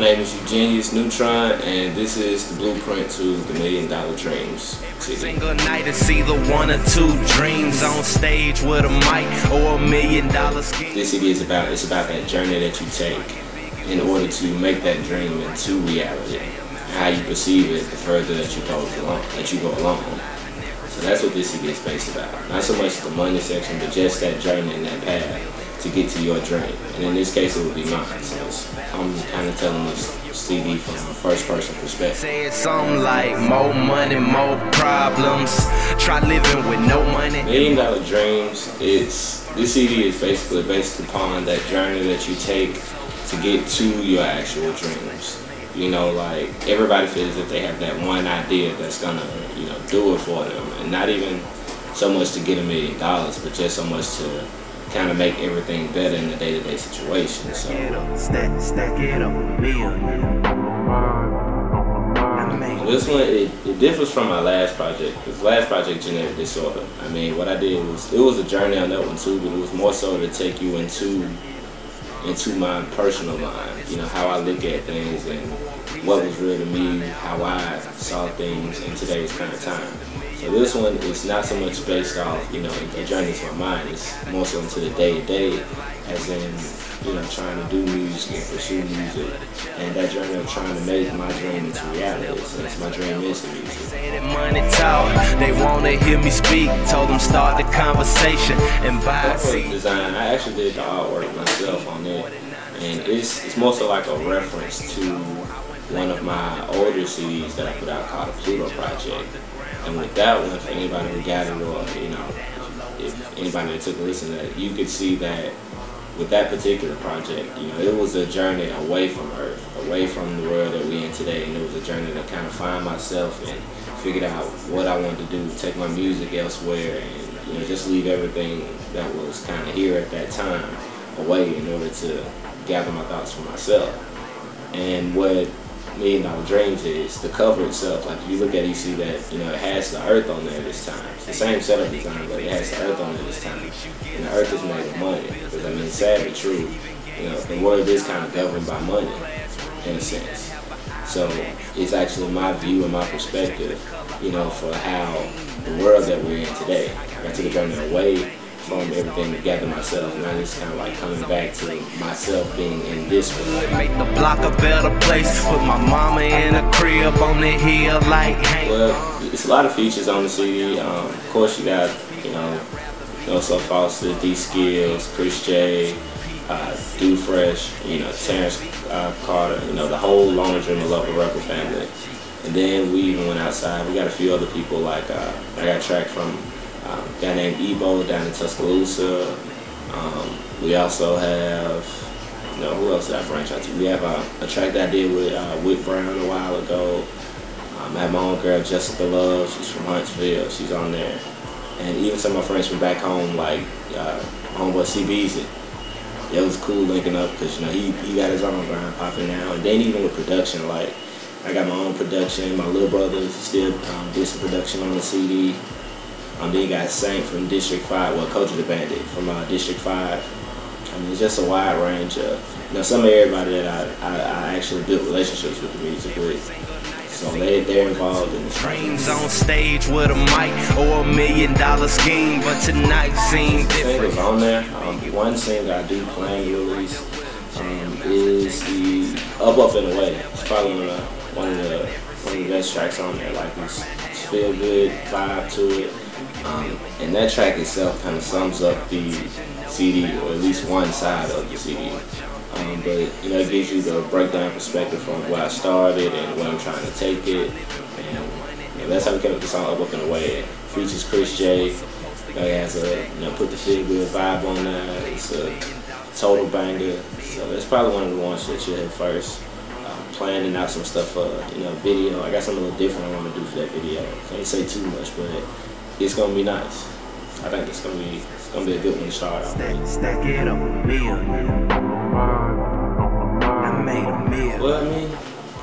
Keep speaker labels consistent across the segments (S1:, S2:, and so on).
S1: My name is Eugenius Neutron, and this is the blueprint to the Million Dollar Dreams
S2: Single night is either one or two dreams on stage with a mic or a million dollar scheme.
S1: This CD is about it's about that journey that you take in order to make that dream into reality. How you perceive it the further that you go along, that you go along. So that's what this CD is based about. Not so much the money section, but just that journey and that path to get to your dream. And in this case, it would be mine. So I'm kind of telling this CD from a first person perspective.
S2: Say something like more money, more problems. Try living with no money.
S1: Million Dollar Dreams, it's this CD is basically based upon that journey that you take to get to your actual dreams. You know, like everybody feels that they have that one idea that's gonna, you know, do it for them. And not even so much to get a million dollars, but just so much to kind of make everything better in the day-to-day situation. So.
S2: Stack, stack it up a million.
S1: This one, it, it differs from my last project. This last project, Genetic Disorder. I mean, what I did was, it was a journey on that one too, but it was more so to take you into into my personal mind, you know, how I look at things and what was real to me, how I saw things in today's kind of time. So this one is not so much based off, you know, a journey to my mind. It's more so into the day to day, as in, you know, trying to do music and pursue music, and that journey of trying to make my dream into reality. Since my dream is the music.
S2: Money talk, they wanna hear me speak. Told them start the conversation and buy
S1: design. I actually did the artwork myself on it, and it's it's more so like a reference to one of my older CDs that I put out called the Pluto Project. And with that one, if anybody who gathered or, you know, if anybody that took a listen to that, you could see that with that particular project, you know, it was a journey away from Earth, away from the world that we're in today, and it was a journey to kind of find myself and figure out what I wanted to do, take my music elsewhere, and you know, just leave everything that was kind of here at that time away in order to gather my thoughts for myself. And what Million Dollar Dreams is the cover itself. Like if you look at it, you see that you know it has the Earth on there this time. It's the same setup design, but it has the Earth on there this time. And the Earth is made of money. Because I mean, sad but true. You know, the world is kind of governed by money, in a sense. So it's actually my view and my perspective, you know, for how the world that we're in today. I took a journey away from everything together myself. And I just kind of like coming back to myself being in this world.
S2: Make the block a better place. Put my mama in a crib on the hill like.
S1: Well, it's a lot of features on the CD. Um, of course, you got you know, also Foster, D Skills, Chris J. Uh, Do Fresh, you know, Terrence uh, Carter, you know, the whole Loner Dreamer Lover Rebel family. And then we even went outside. We got a few other people like uh, I got a track from um, guy named Ebo down in Tuscaloosa. Um, we also have, you know, who else did I branch out to? We have a, track that I did with uh, Whit Brown a while ago. Um, I have my own girl, Jessica Love. She's from Huntsville. She's on there. And even some of my friends from back home, like uh, homeboy CBZ. It was cool linking up because, you know, he, he got his own grind popping now. And then even with production, like, I got my own production. My little brother still um, did some production on the CD. Um, then you got Saint from District 5, well, Coach of the Bandit from uh, District 5. I mean, it's just a wide range of, you know, some of everybody that I, I, I actually built relationships with the music with. So they, they're involved in the
S2: Dreams on stage with a mic or a million dollar scheme, but tonight seems different.
S1: Singles on there. Um, one single I do plan release um, is the Up Up and Away. It's probably one of the, one of the, one of the best tracks on there. Like, it's, it's feel good vibe to it. Um, and that track itself kind of sums up the CD, or at least one side of the CD. Um, but you know, it gives you the breakdown perspective from where I started and where I'm trying to take it. And you know, that's how we came up with the song Up Up and Away. It features Chris J. It has a you know put the feel good vibe on that. It's a total banger. So that's probably one of the ones that you hit first. Um, planning out some stuff for you know video. I got something a little different I want to do for that video. Can't say too much, but it's gonna be nice. I think it's gonna be it's gonna be a good one to start out.
S2: Stack, stack it up a million. I made a million.
S1: Well, I mean,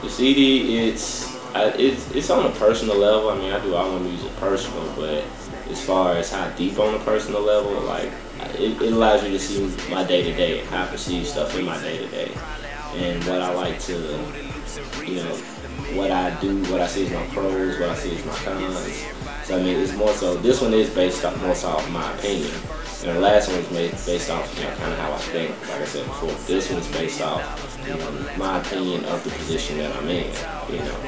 S1: the CD it's I, it's it's on a personal level. I mean, I do all my music personal, but as far as how deep on a personal level, like it, it allows you to see my day to day, how I perceive stuff in my day to day. and what I like to, you know, what I do, what I see as my pros, what I see as my cons. So I mean, it's more so. This one is based off more so off my opinion, and the last one was made based off, you know, kind of how I think. Like I said before, this one's based off, you know, my opinion of the position that I'm in. You know,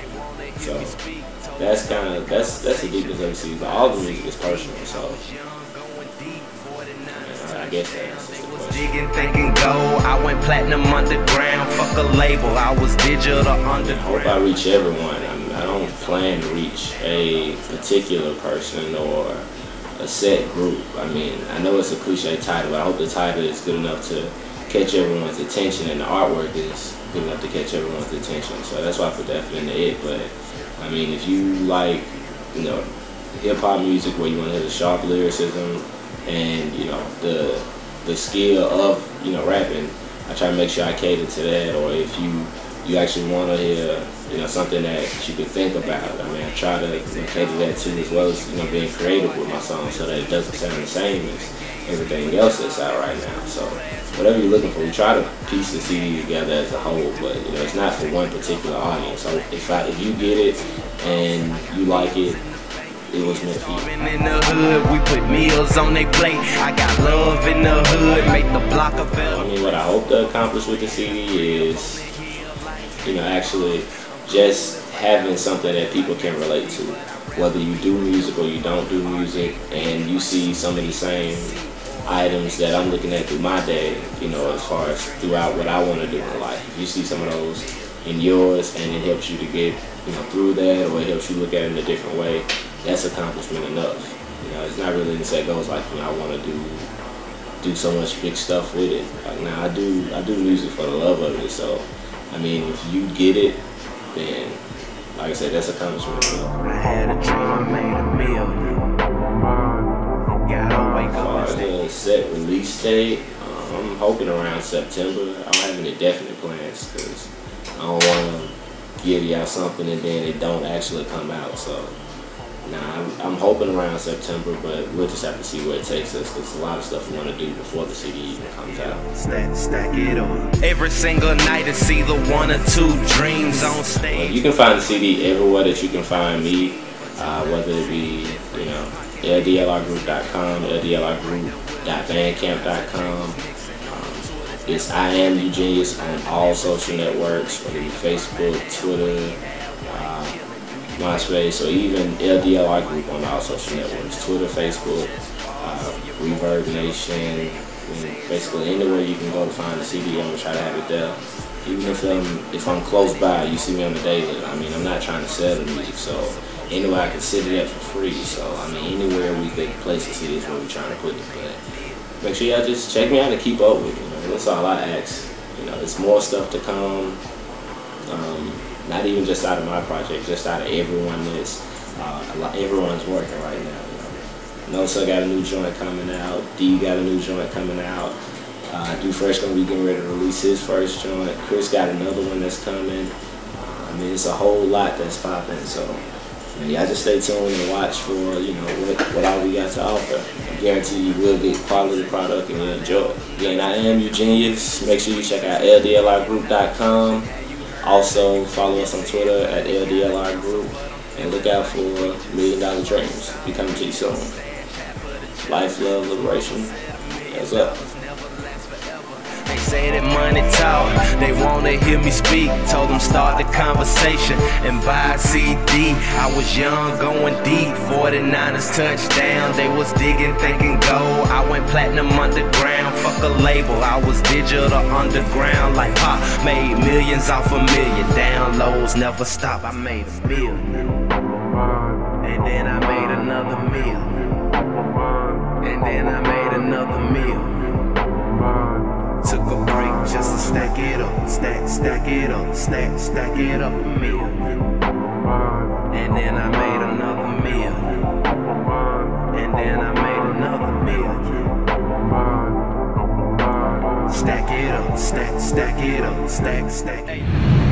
S1: so that's kind of that's that's the deepest of the But all the music is personal, so. I guess that's Digging, thinking go. I went platinum underground. Fuck a label. I was digital underground. I hope I reach everyone. Plan to reach a particular person or a set group. I mean, I know it's a cliche title, but I hope the title is good enough to catch everyone's attention and the artwork is good enough to catch everyone's attention. So that's why I put that in the it. But I mean, if you like, you know, hip hop music where you want to hear the sharp lyricism and you know the the skill of you know rapping, I try to make sure I cater to that. Or if you you actually want to hear you know something that you can think about, I mean I try to you know, cater that too, as well as you know being creative with my songs so that it doesn't sound the same as everything else that's out right now. So whatever you're looking for, we try to piece the CD together as a whole, but you know it's not for one particular audience. So if I, if you get it and you like it, it was meant for you. In the hood, we put meals on their plate. I got love in the hood, make the block of I mean, what I hope to accomplish with the CD is, you know, actually just having something that people can relate to. Whether you do music or you don't do music, and you see some of the same items that I'm looking at through my day, you know, as far as throughout what I want to do in life. If you see some of those in yours and it helps you to get, you know, through that or it helps you look at it in a different way, that's accomplishment enough. You know, it's not really the set goals like, you know, I want to do do so much big stuff with it. Like now, I do I do music for the love of it. So, I mean, if you get it, then like I said, that's accomplishment. I had a dream, I made a million. Gotta wake up. As far as set release date, um, I'm hoping around September. I don't have any definite plans because I don't want to give y'all something and then it don't actually come out. So. Nah, I'm, I'm, hoping around September, but we'll just have to see where it takes us. There's a lot of stuff we want to do before the CD even comes out. Stack, stack it on. Every single night to see the one or two dreams on stage. Well, you can find the CD everywhere that you can find me, uh, whether it be, you know, ldlrgroup.com, ldlrgroup.bandcamp.com. Um, it's I am Eugenius on all social networks, whether it be Facebook, Twitter, MySpace, or even LDLR group on all social networks, Twitter, Facebook, uh, Reverb Nation, basically anywhere you can go to find the CD, I'm gonna try to have it there. Even if I'm if I'm close by, you see me on the daily. I mean, I'm not trying to sell the music, so anywhere I can sit it at for free. So I mean, anywhere we think place to see is where we're trying to put it. But make sure y'all just check me out and keep up with me. You know, that's all I ask. You know, it's more stuff to come. Um, not even just out of my project, just out of everyone that's uh, everyone's working right now. You know, Nosa got a new joint coming out. D got a new joint coming out. Uh, Do Fresh gonna be getting ready to release his first joint. Chris got another one that's coming. I mean, it's a whole lot that's popping. So, y'all just stay tuned and watch for you know what, what all we got to offer. I guarantee you will get quality product and you'll enjoy. Again, I am Eugenius. Make sure you check out ldlrgroup.com. Also, follow us on Twitter at LDLR Group and look out for Million Dollar Dreams. Be coming to you soon. Life, love, liberation. What's up? Money talk, they wanna hear me speak. Told them start the conversation and buy a CD. I was young, going deep. 49ers touchdown, they was digging, thinking go. I went platinum underground, fuck a label. I was digital underground, like pop. Made millions off a million. Downloads never stop. I made a million. And then I made another meal. And then I made another meal. Took a break just to stack it up, stack, stack it up, stack, stack it up a meal. And then I made another meal. And then I made another meal. Stack it up, stack, stack it up, stack, stack.